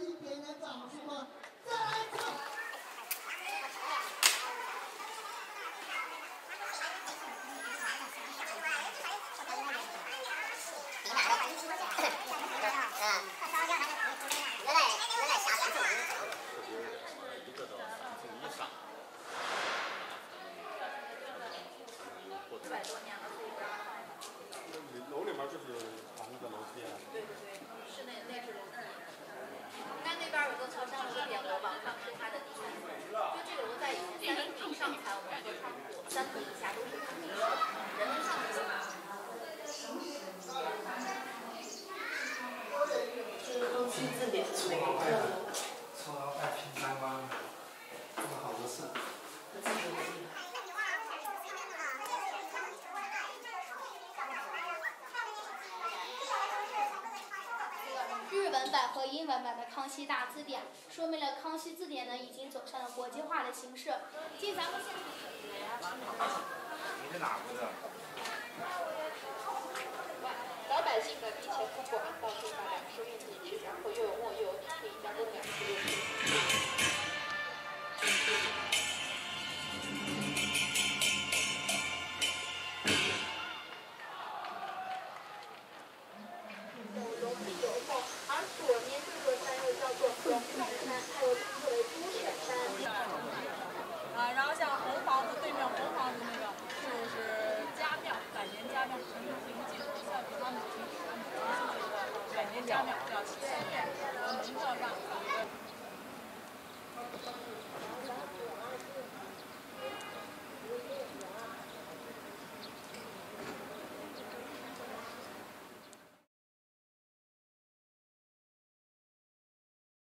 一点点掌声吗？再来一次。嗯。日文版和英文版的《康熙大字典》说明了《康熙字典》呢已经走向了国际化的形式。进咱们现场。你是哪国的？老百姓们，提前不管，到处发展，收进去，然后又有墨又有钱，加工两次。有，叫做龙凤，然后像红房子对面红房子那个就是家庙，百年家庙，名胜古迹。嗯好的